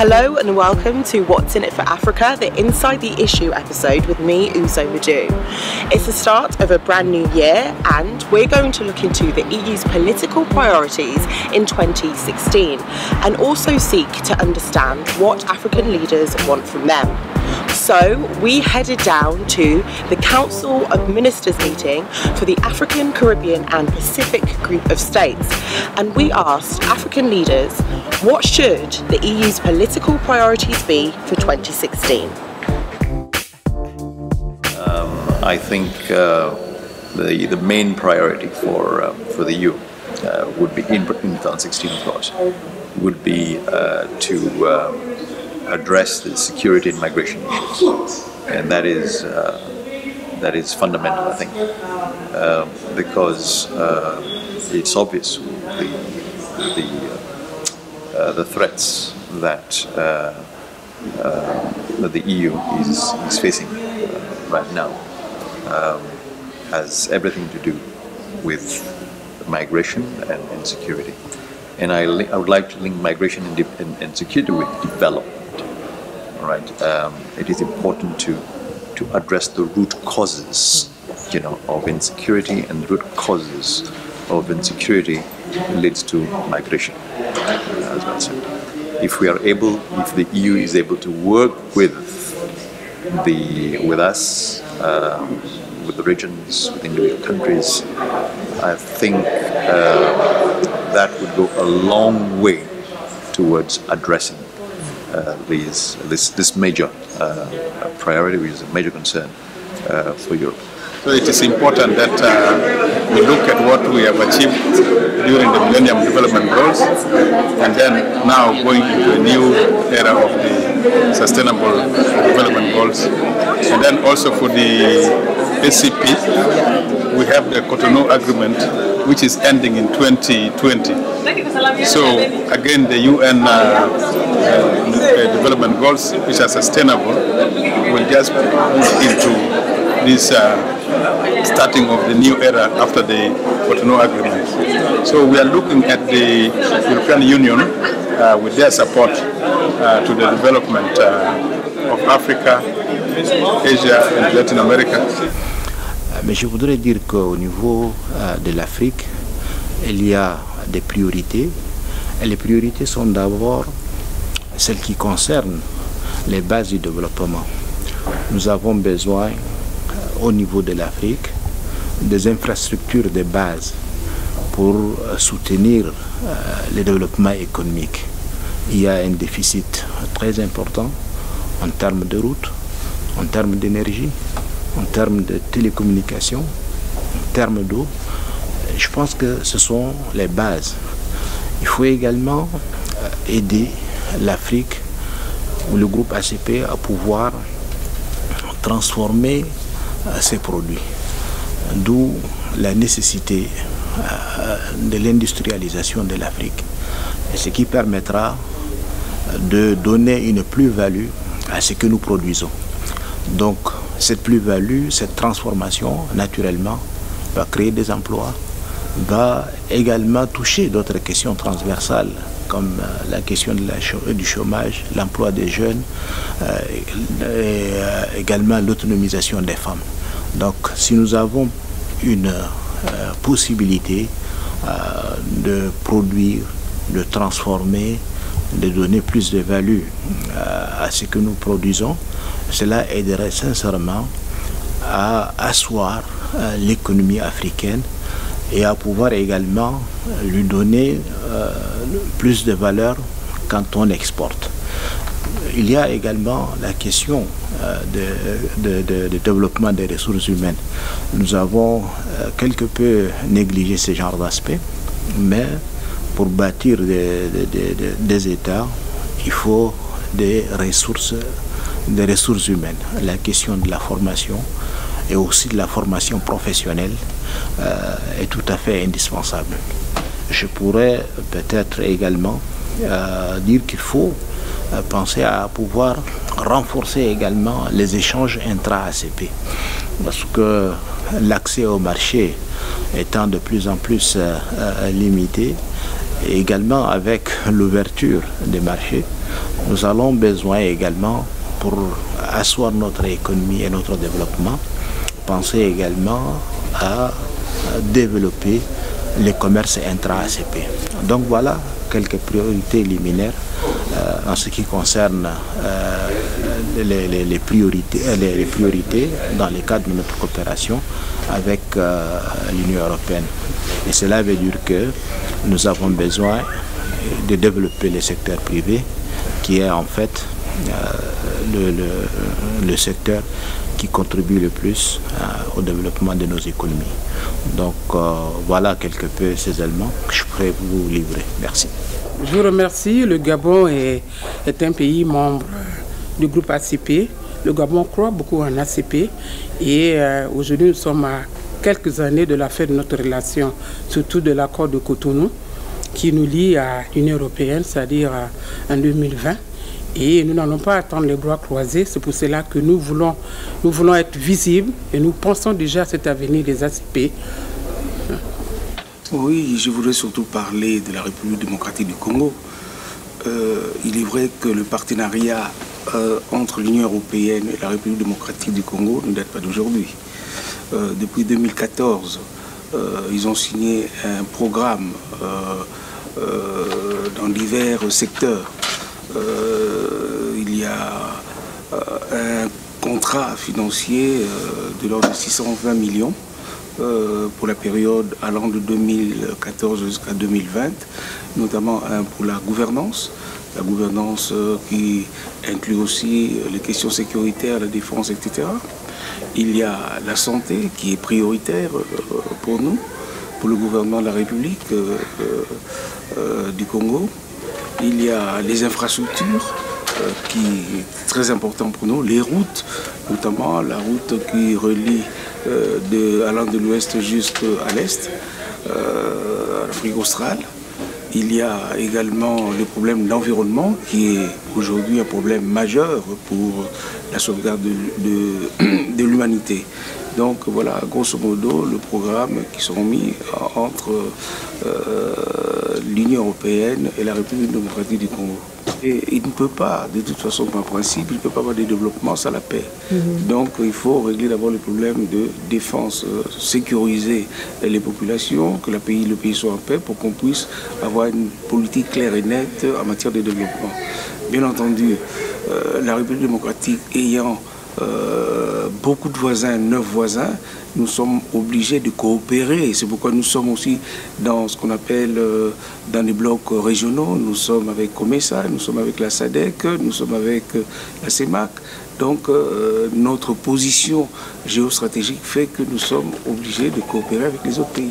Hello and welcome to What's in It for Africa, the Inside the Issue episode with me, Uzo Madu. It's the start of a brand new year and we're going to look into the EU's political priorities in 2016 and also seek to understand what African leaders want from them. So we headed down to the Council of Ministers meeting for the African, Caribbean and Pacific group of states and we asked African leaders what should the EU's political priorities be for 2016? Um, I think uh, the, the main priority for, uh, for the EU uh, would be, in, in 2016 of course, would be uh, to uh, address the security and migration issues. And that is, uh, that is fundamental, I think, um, because it's obvious the, the uh, the threats that uh, uh, that the EU is, is facing right now um, has everything to do with migration and, and security. And I, I, would like to link migration and, and, and security with development. Right? Um, it is important to to address the root causes, you know, of insecurity and the root causes of insecurity leads to migration. As well said. If we are able, if the EU is able to work with the with us, uh, with the regions, with individual countries, I think uh, that would go a long way towards addressing this, this major uh, priority, which is a major concern uh, for Europe. So it is important that uh, we look at what we have achieved during the Millennium Development Goals and then now going into a new era of the Sustainable Development Goals. And then also for the ACP, we have the Cotonou Agreement which is ending in 2020. So again, the UN uh, uh, development goals, which are sustainable, will just move into this uh, starting of the new era after the Cotonou Agreement. So we are looking at the European Union uh, with their support uh, to the development uh, of Africa, Asia and Latin America. Mais je voudrais dire qu'au niveau euh, de l'Afrique, il y a des priorités. Et les priorités sont d'abord celles qui concernent les bases du développement. Nous avons besoin au niveau de l'Afrique des infrastructures de base pour soutenir euh, le développement économique. Il y a un déficit très important en termes de routes, en termes d'énergie, en termes de télécommunications, en termes d'eau. Je pense que ce sont les bases. Il faut également euh, aider l'Afrique ou le groupe ACP à pouvoir transformer ces produits. D'où la nécessité de l'industrialisation de l'Afrique, ce qui permettra de donner une plus-value à ce que nous produisons. Donc cette plus-value, cette transformation, naturellement, va créer des emplois, va également toucher d'autres questions transversales comme la question du chômage, l'emploi des jeunes, et également l'autonomisation des femmes. Donc si nous avons une possibilité de produire, de transformer, de donner plus de value à ce que nous produisons, cela aiderait sincèrement à asseoir l'économie africaine et à pouvoir également lui donner euh, plus de valeur quand on exporte. Il y a également la question euh, de, développement des ressources humaines. Nous avons euh, quelque peu négligé ce genre d'aspect, mais pour bâtir des, des, États, il faut des ressources, des ressources humaines. La question de la formation et aussi de la formation professionnelle euh, est tout à fait indispensable. Je pourrais peut-être également euh, dire qu'il faut euh, penser à pouvoir renforcer également les échanges intra-ACP. Parce que l'accès au marché étant de plus en plus limité, et également avec l'ouverture des marchés, nous allons besoin également, pour asseoir notre économie et notre développement, penser également à développer les commerces intra-ACP. Donc voilà quelques priorités liminaires euh, en ce qui concerne euh, les, priorités, euh, les, priorités dans le cadre de notre coopération avec l'Union européenne. Et cela veut dire que nous avons besoin de développer le secteur privé, qui est en fait le, secteur qui contribue le plus au développement de nos économies. Donc voilà quelque peu ces éléments que je pourrais vous livrer. Merci. Je vous remercie. Le Gabon est, un pays membre du groupe ACP. Le Gabon croit beaucoup en ACP et euh, aujourd'hui nous sommes à quelques années de la fin de notre relation, surtout de l'accord de Cotonou qui nous lie à l'Union européenne, c'est-à-dire euh, en 2020. Et nous n'allons pas attendre les bras croisés. C'est pour cela que nous voulons, nous voulons être visibles et nous pensons déjà à cet avenir des ACP oui, je voudrais surtout parler de la République démocratique du Congo. Euh, il est vrai que le partenariat euh, entre l'Union européenne et la République démocratique du Congo ne date pas d'aujourd'hui. Euh, depuis 2014, ils ont signé un programme dans divers secteurs. Il y a un contrat financier de l'ordre de 620 millions euh, pour la période allant de 2014 jusqu'à 2020, notamment pour la gouvernance, la gouvernance euh, qui inclut aussi les questions sécuritaires, la défense, etc. Il y a la santé qui est prioritaire euh, pour nous, pour le gouvernement de la République du Congo. Il y a les infrastructures qui est très important pour nous, les routes, notamment la route qui relie euh, de, allant de l'ouest jusqu'à l'est, euh, à l'Afrique australe. Il y a également le problème de l'environnement qui est aujourd'hui un problème majeur pour la sauvegarde de, de, l'humanité. Donc voilà, grosso modo, le programme qui sont mis entre euh, l'Union européenne et la République démocratique du Congo. Et il ne peut pas, de toute façon, par principe, il ne peut pas avoir de développement sans la paix. Mhm. Donc il faut régler d'abord le problème de défense, euh, sécuriser les populations, que le pays, le pays soit en paix pour qu'on puisse avoir une politique claire et nette en matière de développement. Bien entendu, euh, la République démocratique ayant euh, beaucoup de voisins, neuf voisins, nous sommes obligés de coopérer. C'est pourquoi nous sommes aussi dans ce qu'on appelle euh, dans les blocs régionaux. Nous sommes avec Comesa, nous sommes avec la SADEC, nous sommes avec euh, la CEMAC. Donc notre position géostratégique fait que nous sommes obligés de coopérer avec les autres pays.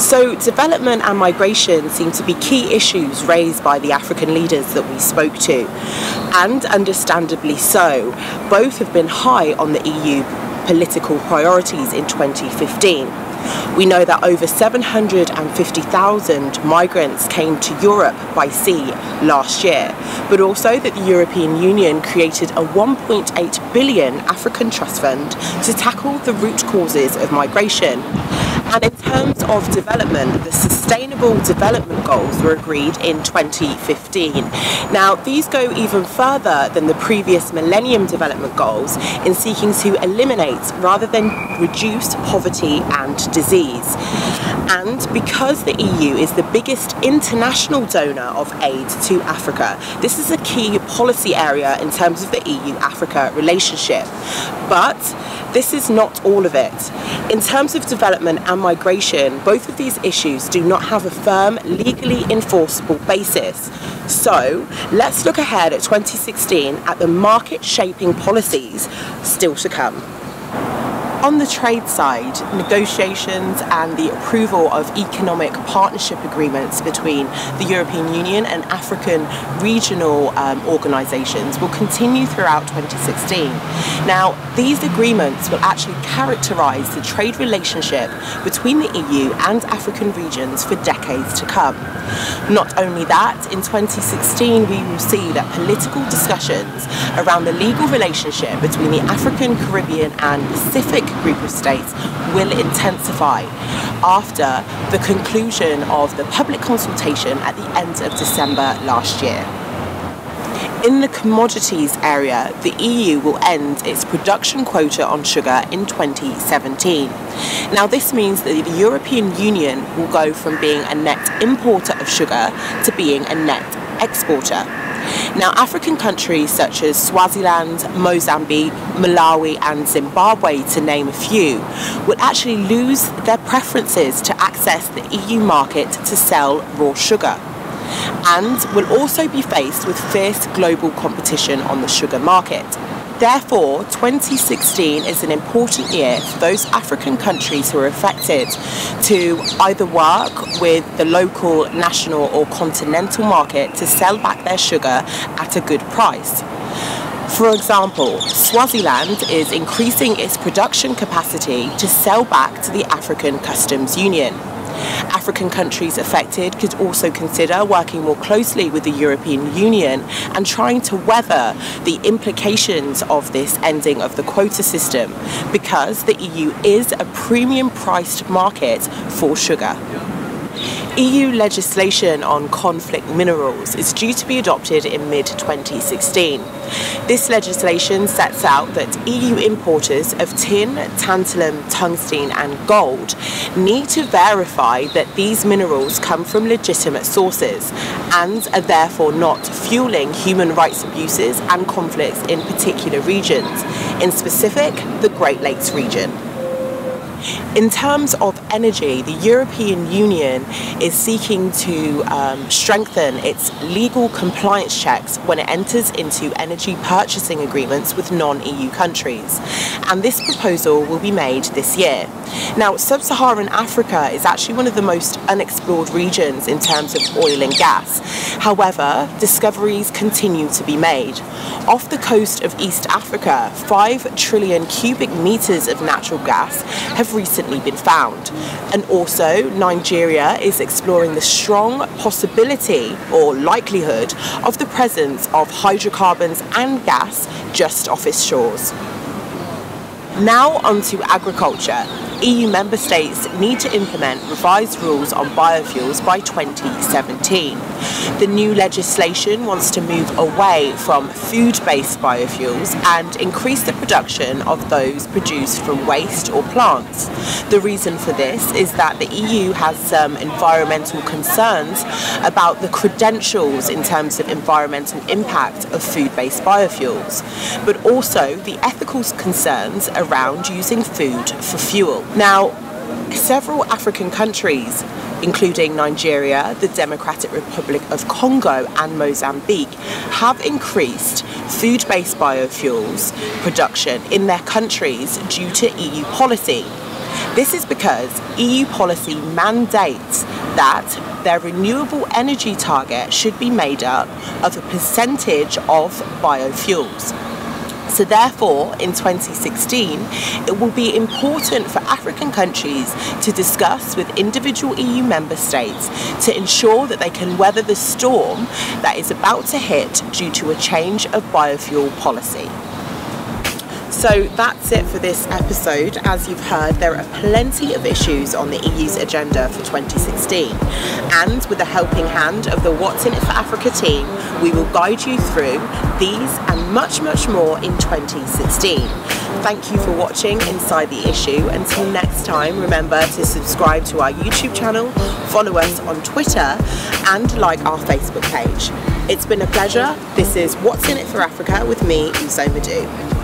So, development and migration seem to be key issues raised by the African leaders that we spoke to, and understandably so. Both have been high on the EU political priorities in 2015. We know that over 750,000 migrants came to Europe by sea last year, but also that the European Union created a 1.8 billion African trust fund to tackle the root causes of migration. And in terms of development, the Sustainable Development Goals were agreed in 2015. Now, these go even further than the previous Millennium Development Goals in seeking to eliminate rather than reduce poverty and disease. And because the EU is the biggest international donor of aid to Africa, this is a key policy area in terms of the EU-Africa relationship. But this is not all of it. In terms of development and migration, both of these issues do not have a firm, legally enforceable basis. So let's look ahead at 2016 at the market shaping policies still to come. On the trade side, negotiations and the approval of economic partnership agreements between the European Union and African regional um, organisations will continue throughout 2016. Now, these agreements will actually characterise the trade relationship between the EU and African regions for decades to come. Not only that, in 2016 we will see that political discussions around the legal relationship between the African, Caribbean and Pacific group of states will intensify after the conclusion of the public consultation at the end of December last year. In the commodities area, the EU will end its production quota on sugar in 2017. Now, this means that the European Union will go from being a net importer of sugar to being a net exporter. Now, African countries such as Swaziland, Mozambique, Malawi, and Zimbabwe, to name a few, would actually lose their preferences to access the EU market to sell raw sugar and will also be faced with fierce global competition on the sugar market. Therefore, 2016 is an important year for those African countries who are affected to either work with the local, national, or continental market to sell back their sugar at a good price. For example, Swaziland is increasing its production capacity to sell back to the African Customs Union. African countries affected could also consider working more closely with the European Union and trying to weather the implications of this ending of the quota system because the EU is a premium priced market for sugar. EU legislation on conflict minerals is due to be adopted in mid 2016. This legislation sets out that EU importers of tin, tantalum, tungsten, and gold need to verify that these minerals come from legitimate sources and are therefore not fueling human rights abuses and conflicts in particular regions, in specific, the Great Lakes region. In terms of energy, the European Union is seeking to um, strengthen its legal compliance checks when it enters into energy purchasing agreements with non-EU countries. And this proposal will be made this year. Now, sub-Saharan Africa is actually one of the most unexplored regions in terms of oil and gas. However, discoveries continue to be made. Off the coast of East Africa, 5 trillion cubic meters of natural gas have recently been found. And also, Nigeria is exploring the strong possibility or likelihood of the presence of hydrocarbons and gas just off its shores. Now onto agriculture. EU member states need to implement revised rules on biofuels by 2017. The new legislation wants to move away from food-based biofuels and increase the production of those produced from waste or plants. The reason for this is that the EU has some environmental concerns about the credentials in terms of environmental impact of food-based biofuels, but also the ethical concerns around using food for fuel. Now, several African countries, including Nigeria, the Democratic Republic of Congo, and Mozambique, have increased food based biofuels production in their countries due to EU policy. This is because EU policy mandates that their renewable energy target should be made up of a percentage of biofuels. So therefore, in 2016, it will be important for African countries to discuss with individual EU member states to ensure that they can weather the storm that is about to hit due to a change of biofuel policy. So that's it for this episode. As you've heard, there are plenty of issues on the EU's agenda for 2016. And with the helping hand of the What's in It for Africa team, we will guide you through these and much, much more in 2016. Thank you for watching Inside the Issue. Until next time, remember to subscribe to our YouTube channel, follow us on Twitter, and like our Facebook page. It's been a pleasure. This is What's in It for Africa with me, Uzo Madu.